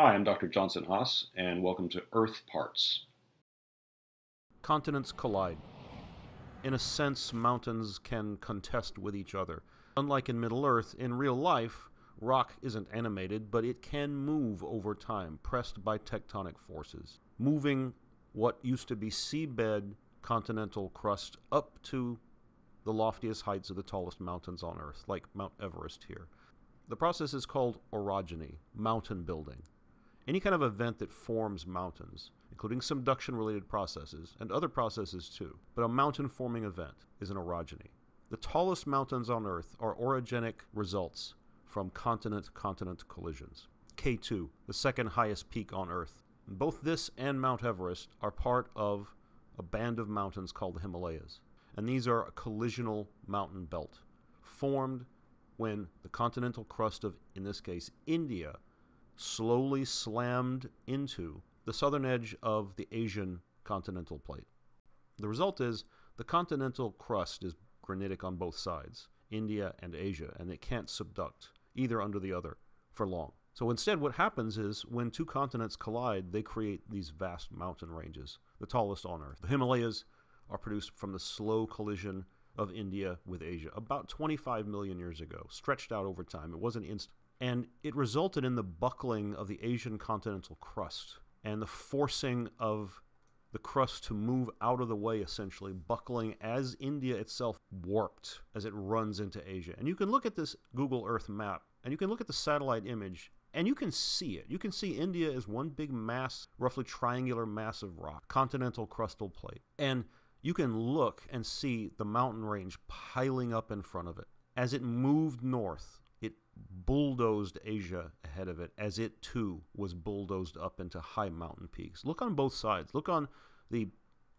Hi, I'm Dr. Johnson Haas, and welcome to Earth Parts. Continents collide. In a sense, mountains can contest with each other. Unlike in Middle Earth, in real life, rock isn't animated, but it can move over time, pressed by tectonic forces, moving what used to be seabed continental crust up to the loftiest heights of the tallest mountains on Earth, like Mount Everest here. The process is called orogeny, mountain building any kind of event that forms mountains, including subduction related processes and other processes too. But a mountain forming event is an orogeny. The tallest mountains on Earth are orogenic results from continent continent collisions. K2, the second highest peak on Earth. Both this and Mount Everest are part of a band of mountains called the Himalayas. And these are a collisional mountain belt formed when the continental crust of, in this case, India, slowly slammed into the southern edge of the Asian continental plate. The result is the continental crust is granitic on both sides, India and Asia, and it can't subduct either under the other for long. So instead, what happens is when two continents collide, they create these vast mountain ranges, the tallest on Earth. The Himalayas are produced from the slow collision of India with Asia about 25 million years ago, stretched out over time. It wasn't instant and it resulted in the buckling of the Asian continental crust and the forcing of the crust to move out of the way, essentially, buckling as India itself warped as it runs into Asia. And you can look at this Google Earth map and you can look at the satellite image and you can see it. You can see India is one big mass, roughly triangular mass of rock, continental crustal plate. And you can look and see the mountain range piling up in front of it. As it moved north, bulldozed Asia ahead of it as it too was bulldozed up into high mountain peaks. Look on both sides. Look on the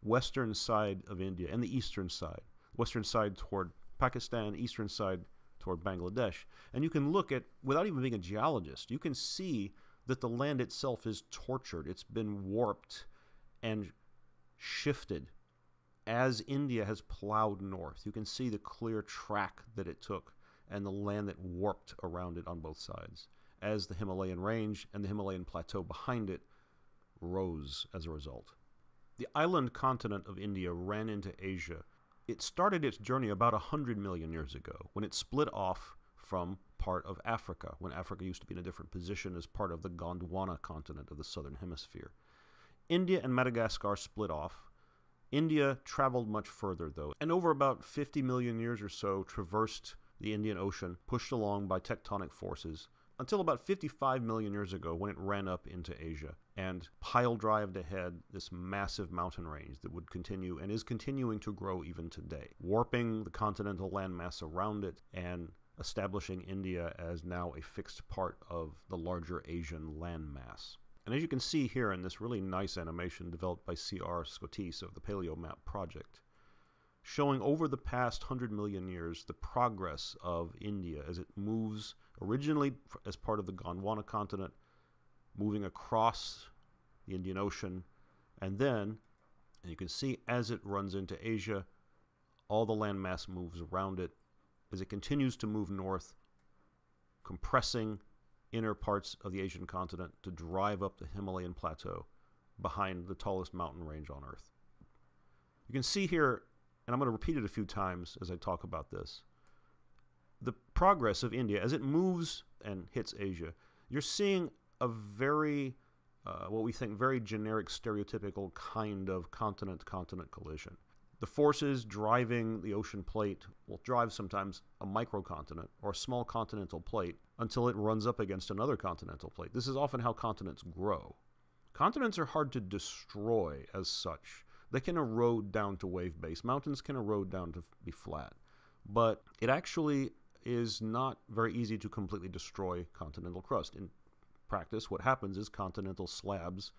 western side of India and the eastern side. Western side toward Pakistan, eastern side toward Bangladesh. And you can look at, without even being a geologist, you can see that the land itself is tortured. It's been warped and shifted as India has plowed north. You can see the clear track that it took and the land that warped around it on both sides, as the Himalayan range and the Himalayan plateau behind it rose as a result. The island continent of India ran into Asia. It started its journey about 100 million years ago when it split off from part of Africa, when Africa used to be in a different position as part of the Gondwana continent of the southern hemisphere. India and Madagascar split off. India traveled much further, though, and over about 50 million years or so traversed the Indian Ocean, pushed along by tectonic forces, until about 55 million years ago when it ran up into Asia and pile drived ahead this massive mountain range that would continue and is continuing to grow even today, warping the continental landmass around it and establishing India as now a fixed part of the larger Asian landmass. And as you can see here in this really nice animation developed by C.R. Scotese of the PaleoMap project, showing over the past 100 million years the progress of India as it moves originally as part of the Gondwana continent, moving across the Indian Ocean, and then, and you can see as it runs into Asia, all the landmass moves around it as it continues to move north, compressing inner parts of the Asian continent to drive up the Himalayan plateau behind the tallest mountain range on Earth. You can see here and I'm going to repeat it a few times as I talk about this. The progress of India as it moves and hits Asia, you're seeing a very, uh, what we think, very generic, stereotypical kind of continent continent collision. The forces driving the ocean plate will drive sometimes a microcontinent or a small continental plate until it runs up against another continental plate. This is often how continents grow. Continents are hard to destroy as such they can erode down to wave base. Mountains can erode down to be flat. But it actually is not very easy to completely destroy continental crust. In practice, what happens is continental slabs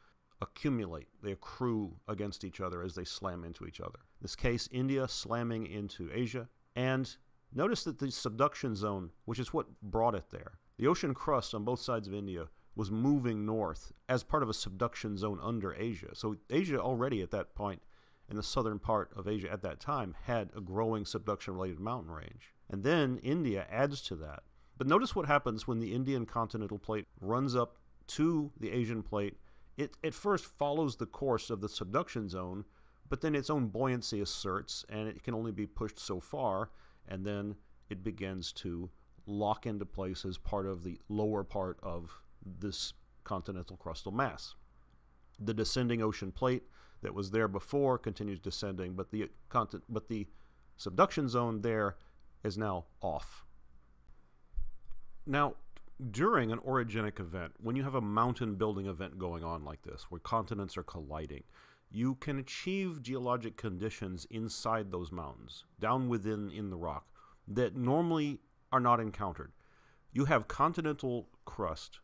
accumulate, they accrue against each other as they slam into each other. In this case, India slamming into Asia. And notice that the subduction zone, which is what brought it there, the ocean crust on both sides of India was moving north as part of a subduction zone under Asia. So Asia already at that point in the southern part of Asia at that time had a growing subduction related mountain range. And then India adds to that. But notice what happens when the Indian continental plate runs up to the Asian plate, it at first follows the course of the subduction zone, but then its own buoyancy asserts and it can only be pushed so far, and then it begins to lock into place as part of the lower part of this continental crustal mass. The descending ocean plate that was there before continues descending, but the content, but the subduction zone there is now off. Now, during an orogenic event, when you have a mountain building event going on like this, where continents are colliding, you can achieve geologic conditions inside those mountains, down within in the rock, that normally are not encountered. You have continental crust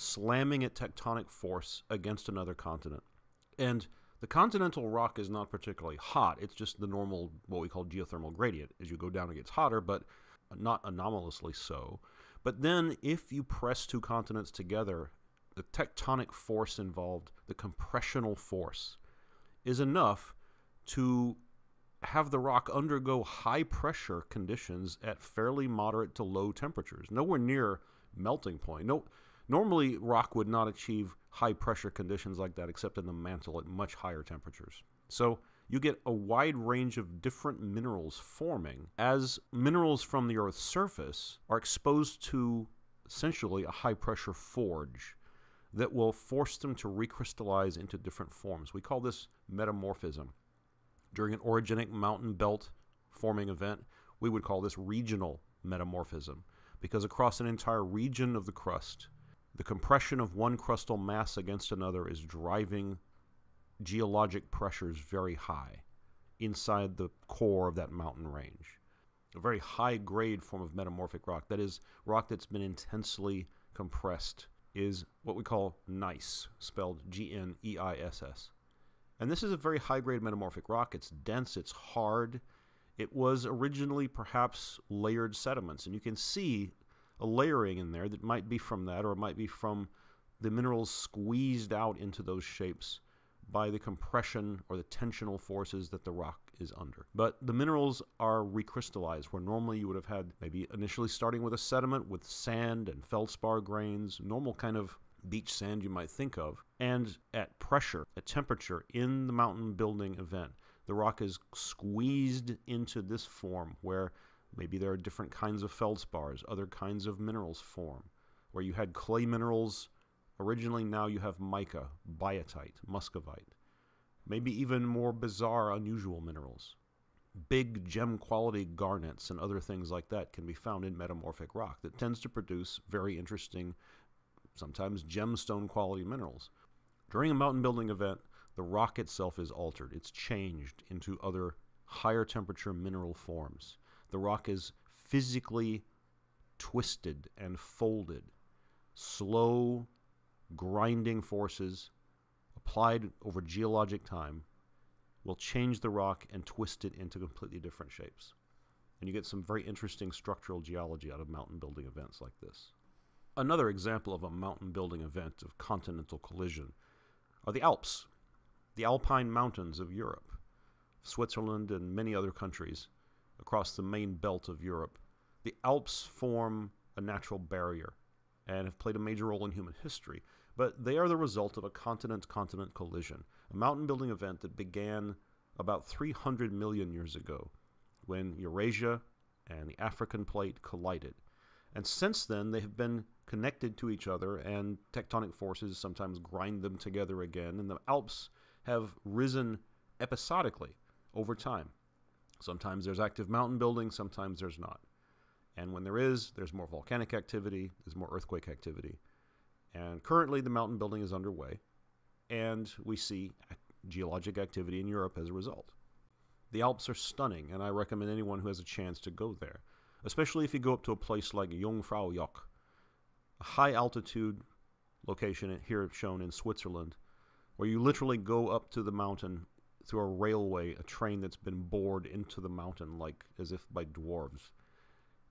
slamming at tectonic force against another continent. And the continental rock is not particularly hot. It's just the normal, what we call geothermal gradient. As you go down, it gets hotter, but not anomalously so. But then, if you press two continents together, the tectonic force involved, the compressional force, is enough to have the rock undergo high pressure conditions at fairly moderate to low temperatures, nowhere near melting point. No, normally rock would not achieve high pressure conditions like that except in the mantle at much higher temperatures. So you get a wide range of different minerals forming as minerals from the Earth's surface are exposed to essentially a high pressure forge that will force them to recrystallize into different forms. We call this metamorphism. During an orogenic mountain belt forming event, we would call this regional metamorphism because across an entire region of the crust, the compression of one crustal mass against another is driving geologic pressures very high inside the core of that mountain range. A very high grade form of metamorphic rock, that is, rock that's been intensely compressed, is what we call gneiss, spelled G N E I S S. And this is a very high grade metamorphic rock. It's dense, it's hard. It was originally perhaps layered sediments, and you can see a layering in there that might be from that, or it might be from the minerals squeezed out into those shapes by the compression or the tensional forces that the rock is under. But the minerals are recrystallized, where normally you would have had maybe initially starting with a sediment with sand and feldspar grains, normal kind of beach sand you might think of, and at pressure, at temperature in the mountain building event, the rock is squeezed into this form where maybe there are different kinds of feldspars, other kinds of minerals form. Where you had clay minerals originally, now you have mica, biotite, muscovite. Maybe even more bizarre, unusual minerals. Big gem quality garnets and other things like that can be found in metamorphic rock that tends to produce very interesting sometimes gemstone quality minerals. During a mountain building event, the rock itself is altered. It's changed into other higher temperature mineral forms. The rock is physically twisted and folded. Slow, grinding forces applied over geologic time will change the rock and twist it into completely different shapes. And you get some very interesting structural geology out of mountain building events like this. Another example of a mountain building event of continental collision are the Alps, the Alpine mountains of Europe, Switzerland, and many other countries across the main belt of Europe. The Alps form a natural barrier and have played a major role in human history, but they are the result of a continent continent collision, a mountain building event that began about 300 million years ago when Eurasia and the African plate collided. And since then, they have been connected to each other, and tectonic forces sometimes grind them together again. And the Alps have risen episodically over time. Sometimes there's active mountain building, sometimes there's not. And when there is, there's more volcanic activity, there's more earthquake activity. And currently, the mountain building is underway, and we see geologic activity in Europe as a result. The Alps are stunning, and I recommend anyone who has a chance to go there, especially if you go up to a place like Jungfraujoch, a high altitude location here shown in Switzerland, where you literally go up to the mountain through a railway, a train that's been bored into the mountain, like as if by dwarves.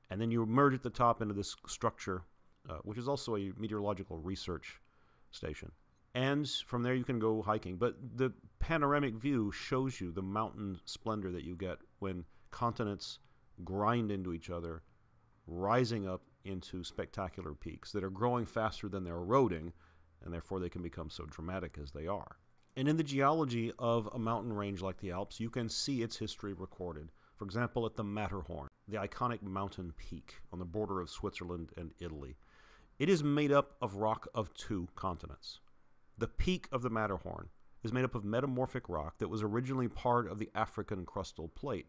And then you emerge at the top into this structure, uh, which is also a meteorological research station. And from there you can go hiking. But the panoramic view shows you the mountain splendor that you get when continents grind into each other, rising up into spectacular peaks that are growing faster than they're eroding, and therefore they can become so dramatic as they are. And in the geology of a mountain range like the Alps, you can see its history recorded. For example, at the Matterhorn, the iconic mountain peak on the border of Switzerland and Italy. It is made up of rock of two continents. The peak of the Matterhorn is made up of metamorphic rock that was originally part of the African crustal plate.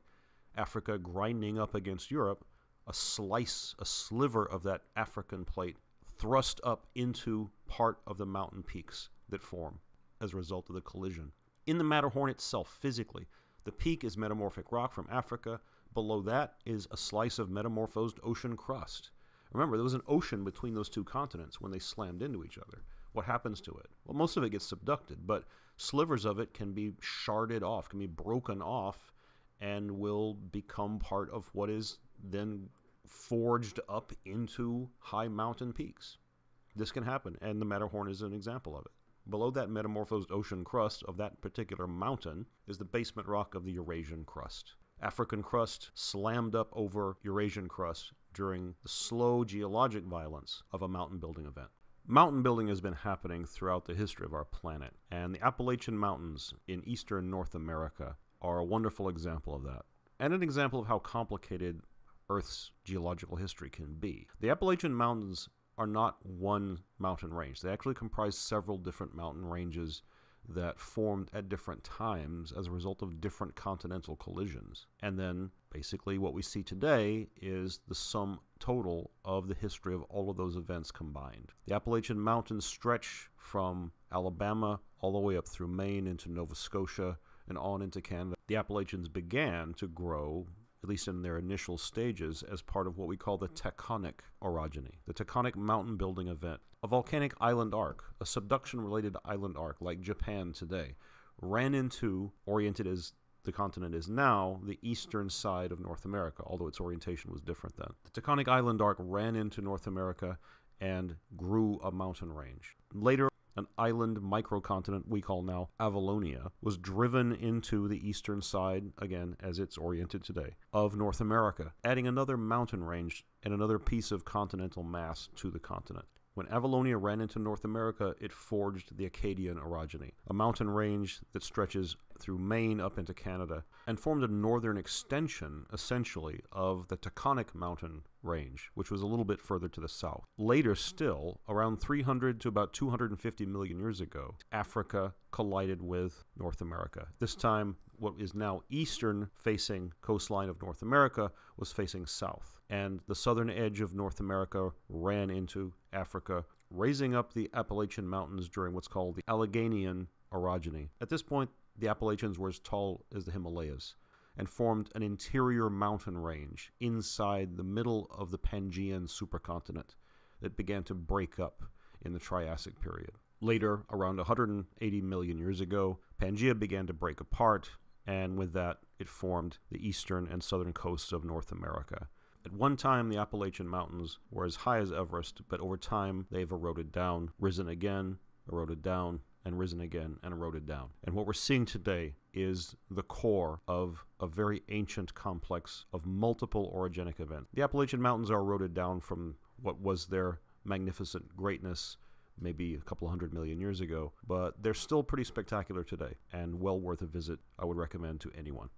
Africa grinding up against Europe, a slice, a sliver of that African plate thrust up into part of the mountain peaks that form as a result of the collision. In the Matterhorn itself, physically, the peak is metamorphic rock from Africa. Below that is a slice of metamorphosed ocean crust. Remember, there was an ocean between those two continents when they slammed into each other. What happens to it? Well, most of it gets subducted, but slivers of it can be sharded off, can be broken off, and will become part of what is then forged up into high mountain peaks. This can happen, and the Matterhorn is an example of it. Below that metamorphosed ocean crust of that particular mountain is the basement rock of the Eurasian crust. African crust slammed up over Eurasian crust during the slow geologic violence of a mountain building event. Mountain building has been happening throughout the history of our planet, and the Appalachian Mountains in eastern North America are a wonderful example of that, and an example of how complicated Earth's geological history can be. The Appalachian Mountains are not one mountain range, they actually comprise several different mountain ranges that formed at different times as a result of different continental collisions. And then basically what we see today is the sum total of the history of all of those events combined. The Appalachian Mountains stretch from Alabama all the way up through Maine into Nova Scotia and on into Canada. The Appalachians began to grow at least in their initial stages, as part of what we call the Taconic orogeny, the Taconic mountain building event. A volcanic island arc, a subduction related island arc like Japan today, ran into, oriented as the continent is now, the eastern side of North America, although its orientation was different then. The Taconic island arc ran into North America and grew a mountain range. Later, an island microcontinent we call now Avalonia, was driven into the eastern side, again, as it's oriented today, of North America, adding another mountain range and another piece of continental mass to the continent. When Avalonia ran into North America, it forged the Acadian orogeny, a mountain range that stretches through Maine up into Canada and formed a northern extension, essentially, of the Taconic mountain range, which was a little bit further to the south. Later still, around 300 to about 250 million years ago, Africa collided with North America. This time, what is now eastern facing coastline of North America was facing south. And the southern edge of North America ran into Africa, raising up the Appalachian Mountains during what's called the Alleghenian orogeny. At this point, the Appalachians were as tall as the Himalayas and formed an interior mountain range inside the middle of the Pangean supercontinent that began to break up in the Triassic period. Later, around 180 million years ago, Pangaea began to break apart, and with that, it formed the eastern and southern coasts of North America. At one time, the Appalachian Mountains were as high as Everest, but over time, they've eroded down, risen again, eroded down, and risen again and eroded down. And what we're seeing today is the core of a very ancient complex of multiple orogenic events. The Appalachian Mountains are eroded down from what was their magnificent greatness maybe a couple hundred million years ago, but they're still pretty spectacular today and well worth a visit I would recommend to anyone.